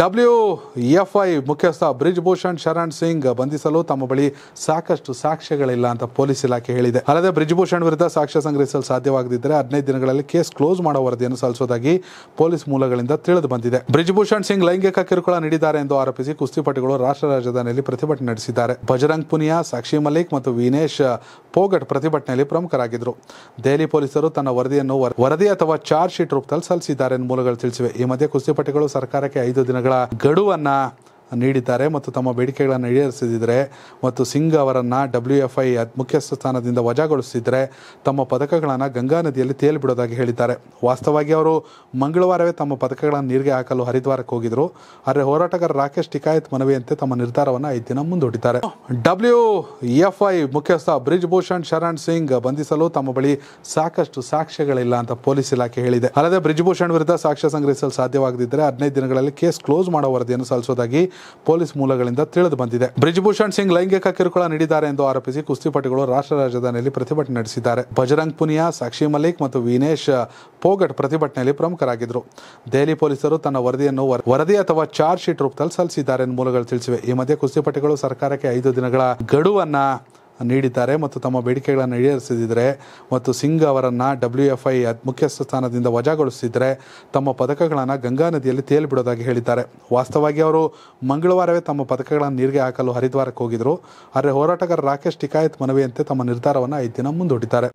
W F I ಮುಖ್ಯಸ್ಥ ಬ್ರಿಜ್ ಭೂಷಣ್ ಶರಣ್ ಸಿಂಗ್ ಬಂಧಿಸಲು ತಮ್ಮ ಬಳಿ ಸಾಕಷ್ಟು ಸಾಕ್ಷ್ಯಗಳಿಲ್ಲ ಅಂತ ಪೊಲೀಸ್ ಇಲಾಖೆ ಹೇಳಿದೆ. ಅಲ್ಲದೆ ಬ್ರಿಜ್ ಭೂಷಣ್ ವಿರುದ್ಧ ಸಾಕ್ಷ್ಯ ಸಂಗ್ರಹಿಸಲು ಸಾಧ್ಯವಾಗದಿದ್ದರೆ ಹದಿನೈದು ದಿನಗಳಲ್ಲಿ ಕೇಸ್ ಕ್ಲೋಸ್ ಮಾಡೋ ವರದಿಯನ್ನು ಸಲ್ಲಿಸುವುದಾಗಿ ಪೊಲೀಸ್ ಮೂಲಗಳಿಂದ ತಿಳಿದು ಬಂದಿದೆ. ಬ್ರಿಜ್ ಭೂಷಣ್ ಸಿಂಗ್ ಲೈಂಗಿಕ ಕಿರುಕುಳ ನೀಡಿದ್ದಾರೆ ಎಂದು ಆರೋಪಿಸಿ ಕುಸ್ತಿಪಟುಗಳು ರಾಷ್ಟ್ರ ರಾಜಧಾನಿಯಲ್ಲಿ ಪ್ರತಿಭಟನೆ ನಡೆಸಿದ್ದಾರೆ. ಬಜರಂಗ್ ಪುನಿಯಾ, ಸಾಕ್ಷಿ ಮಲ್ಲಿಕ್ ಮತ್ತು ವಿನೇಶ್ ಪೋಗಟ್ ಪ್ರತಿಭಟನೆಯಲ್ಲಿ ಪ್ರಮುಖರಾಗಿದ್ದರು. ದೆಹಲಿ ಪೊಲೀಸರು ತನ್ನ ವರದಿಯನ್ನು ವರದಿ ಅಥವಾ ಚಾರ್ಜ್ ಶೀಟ್ ರೂಪದಲ್ಲಿ ಸಲ್ಲಿಸಿದ್ದಾರೆ ಎಂದು ಮೂಲಗಳು ತಿಳಿಸಿವೆ. ಈ ಮಧ್ಯೆ ಕುಸ್ತಿಪಟುಗಳು ಸರ್ಕಾರಕ್ಕೆ ಐದು ದಿನಗಳ ಗಡುವನ್ನ ನೀಡಿದ್ದಾರೆ ಮತ್ತು ತಮ್ಮ ಬೇಡಿಕೆಗಳನ್ನು ಈಡೇರಿಸದಿದ್ದರೆ ಮತ್ತು ಸಿಂಗ್ ಅವರನ್ನು ಡಬ್ಲ್ಯೂ ಎಫ್ ಐ ಮುಖ್ಯಸ್ಥ ಸ್ಥಾನದಿಂದ ವಜಾಗೊಳಿಸಿದರೆ ತಮ್ಮ ಪದಕಗಳನ್ನು ಗಂಗಾ ನದಿಯಲ್ಲಿ ತೇಲಿಬಿಡೋದಾಗಿ ಹೇಳಿದ್ದಾರೆ. ವಾಸ್ತವವಾಗಿ ಅವರು ಮಂಗಳವಾರವೇ ತಮ್ಮ ಪದಕಗಳನ್ನು ನೀರಿಗೆ ಹಾಕಲು ಹರಿದ್ವಾರಕ್ಕೆ ಹೋಗಿದ್ರು. ಆದರೆ ಹೋರಾಟಗಾರ ರಾಕೇಶ್ ಟಿಕಾಯತ್ ಮನವಿಯಂತೆ ತಮ್ಮ ನಿರ್ಧಾರವನ್ನು ಐದು ದಿನ ಮುಂದೂಡಿದ್ದಾರೆ. ಡಬ್ಲ್ಯೂ ಎಫ್ ಐ ಮುಖ್ಯಸ್ಥ ಬ್ರಿಜ್ ಭೂಷಣ್ ಶರಣ್ ಸಿಂಗ್ ಬಂಧಿಸಲು ತಮ್ಮ ಬಳಿ ಸಾಕಷ್ಟು ಸಾಕ್ಷ್ಯಗಳಿಲ್ಲ ಅಂತ ಪೊಲೀಸ್ ಇಲಾಖೆ ಹೇಳಿದೆ. ಅಲ್ಲದೆ ಬ್ರಿಜ್ ಭೂಷಣ್ ವಿರುದ್ಧ ಸಾಕ್ಷ್ಯ ಸಂಗ್ರಹಿಸಲು ಸಾಧ್ಯವಾಗದಿದ್ದರೆ ಹದಿನೈದು ದಿನಗಳಲ್ಲಿ ಕೇಸ್ ಕ್ಲೋಸ್ ಮಾಡೋ ವರದಿಯನ್ನು ಸಲ್ಲಿಸುವುದಾಗಿ ಪೊಲೀಸ್ ಮೂಲಗಳಿಂದ ತಿಳಿದು ಬಂದಿದೆ. ಬ್ರಿಜ್ಭೂಷಣ್ ಸಿಂಗ್ ಲೈಂಗಿಕ ಕಿರುಕುಳ ನೀಡಿದ್ದಾರೆ ಎಂದು ಆರೋಪಿಸಿ ಕುಸ್ತಿಪಟುಗಳು ರಾಷ್ಟ್ರ ರಾಜಧಾನಿಯಲ್ಲಿ ಪ್ರತಿಭಟನೆ ನಡೆಸಿದ್ದಾರೆ. ಬಜರಂಗ್ ಪುನಿಯಾ, ಸಾಕ್ಷಿ ಮಲಿಕ್ ಮತ್ತು ವಿನೇಶ್ ಪೋಗಟ್ ಪ್ರತಿಭಟನೆಯಲ್ಲಿ ಪ್ರಮುಖರಾಗಿದ್ದರು. ದೆಹಲಿ ಪೊಲೀಸರು ತನ್ನ ವರದಿಯನ್ನು ವರ- ವರದಿ ಅಥವಾ ಚಾರ್ಜ್ ಶೀಟ್ ರೂಪದಲ್ಲಿ ಸಲ್ಲಿಸಿದ್ದಾರೆ ಎಂದು ಮೂಲಗಳು ತಿಳಿಸಿವೆ. ಈ ಮಧ್ಯೆ ಕುಸ್ತಿಪಟುಗಳು ಸರ್ಕಾರಕ್ಕೆ ಐದು ದಿನಗಳ ಗಡುವನ್ನ ನೀಡಿದ್ದಾರೆ ಮತ್ತು ತಮ್ಮ ಬೇಡಿಕೆಗಳನ್ನು ಈಡೇರಿಸದಿದ್ದರೆ ಮತ್ತು ಸಿಂಗ್ ಅವರನ್ನು ಡಬ್ಲ್ಯೂ ಎಫ್ ಐ ಮುಖ್ಯಸ್ಥ ಸ್ಥಾನದಿಂದ ವಜಾಗೊಳಿಸಿದರೆ ತಮ್ಮ ಪದಕಗಳನ್ನು ಗಂಗಾ ನದಿಯಲ್ಲಿ ತೇಲಿಬಿಡೋದಾಗಿ ಹೇಳಿದ್ದಾರೆ. ವಾಸ್ತವವಾಗಿ ಅವರು ಮಂಗಳವಾರವೇ ತಮ್ಮ ಪದಕಗಳನ್ನು ನೀರಿಗೆ ಹಾಕಲು ಹರಿದ್ವಾರಕ್ಕೆ ಹೋಗಿದ್ರು. ಆದರೆ ಹೋರಾಟಗಾರ ರಾಕೇಶ್ ಟಿಕಾಯತ್ ಮನವಿಯಂತೆ ತಮ್ಮ ನಿರ್ಧಾರವನ್ನು ಐದು ದಿನ ಮುಂದೂಡಿದ್ದಾರೆ.